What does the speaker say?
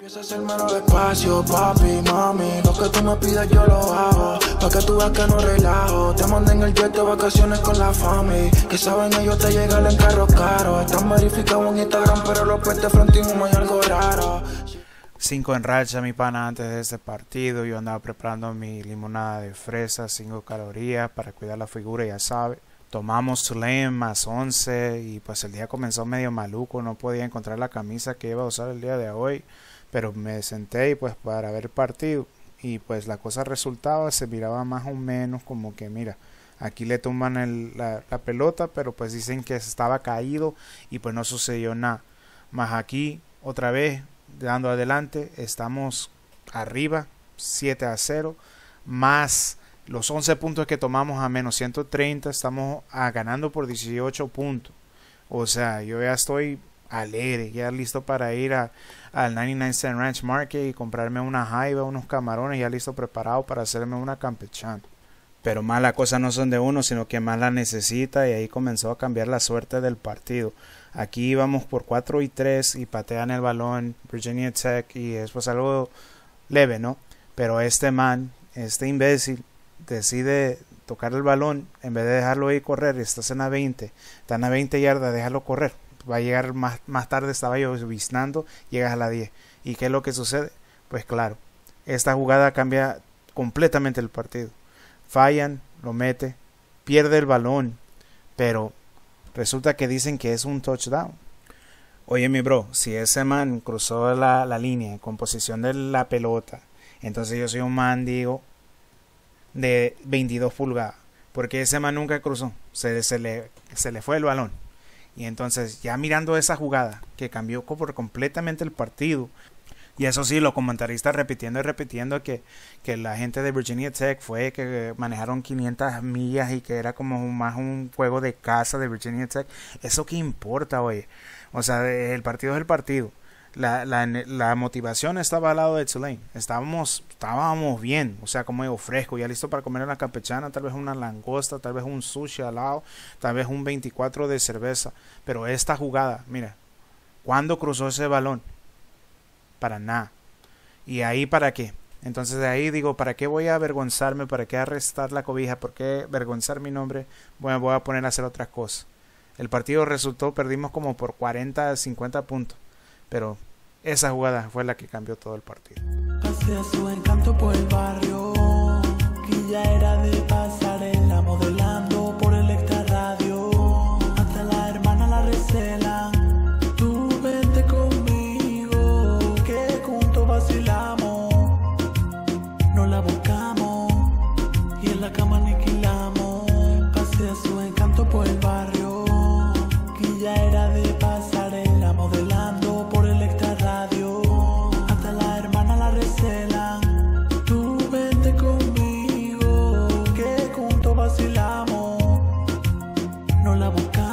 Empieza a hacérmelo despacio, papi, mami. Lo que tú me pidas yo lo hago. Pa' que tú veas que no relajo. Te mandé en el jet de vacaciones con la fami. Que saben ellos te llegan en carro caro. Están verificados en Instagram, pero los de frente y hay algo raro. Cinco en racha, mi pana, antes de este partido. Yo andaba preparando mi limonada de fresa, cinco calorías para cuidar la figura, ya sabes. Tomamos Tulane más 11 y pues el día comenzó medio maluco. No podía encontrar la camisa que iba a usar el día de hoy pero me senté y pues para ver el partido y pues la cosa resultaba, se miraba más o menos como que mira, aquí le toman el, la, pelota, pero pues dicen que estaba caído y pues no sucedió nada. Más aquí, otra vez, dando adelante, estamos arriba, 7 a 0, más los 11 puntos que tomamos a menos 130, estamos a, ganando por 18 puntos. O sea, yo ya estoy alegre, ya listo para ir a, al 99 Cent Ranch Market y comprarme una jaiba, unos camarones, ya listo preparado para hacerme una campechana. Pero más las cosas no son de uno, sino que más la necesita y ahí comenzó a cambiar la suerte del partido. Aquí íbamos por 4 y 3 y patean el balón Virginia Tech y es pues algo leve, ¿no? Pero este man, este imbécil, decide tocar el balón en vez de dejarlo ir correr, estás en la 20, están a 20 yardas, déjalo correr va a llegar más, más tarde, estaba yo visitando, llegas a la 10. ¿Y qué es lo que sucede? Pues claro, esta jugada cambia completamente el partido. Fallan, lo mete, pierde el balón, pero resulta que dicen que es un touchdown. Oye, mi bro, si ese man cruzó la, la línea con posición de la pelota, entonces yo soy un man, digo, de 22 pulgadas. Porque ese man nunca cruzó. Se, se, le, se le fue el balón. Y entonces, ya mirando esa jugada que cambió por completamente el partido, y eso sí, los comentaristas repitiendo y repitiendo que, que la gente de Virginia Tech fue que manejaron 500 millas y que era como más un juego de casa de Virginia Tech. ¿Eso qué importa, oye? O sea, el partido es el partido la, la, la, motivación estaba al lado de Tulane. Estábamos, estábamos bien, o sea, como digo, fresco, ya listo para comer una campechana, tal vez una langosta, tal vez un sushi al lado, tal vez un 24 de cerveza. Pero esta jugada, mira, ¿cuándo cruzó ese balón? Para nada. ¿Y ahí para qué? Entonces de ahí digo, ¿para qué voy a avergonzarme? ¿Para qué arrestar la cobija? ¿Por qué avergonzar mi nombre? Bueno, voy a poner a hacer otras cosas. El partido resultó, perdimos como por 40, 50 puntos. Pero esa jugada fue la que cambió todo el partido. la boca.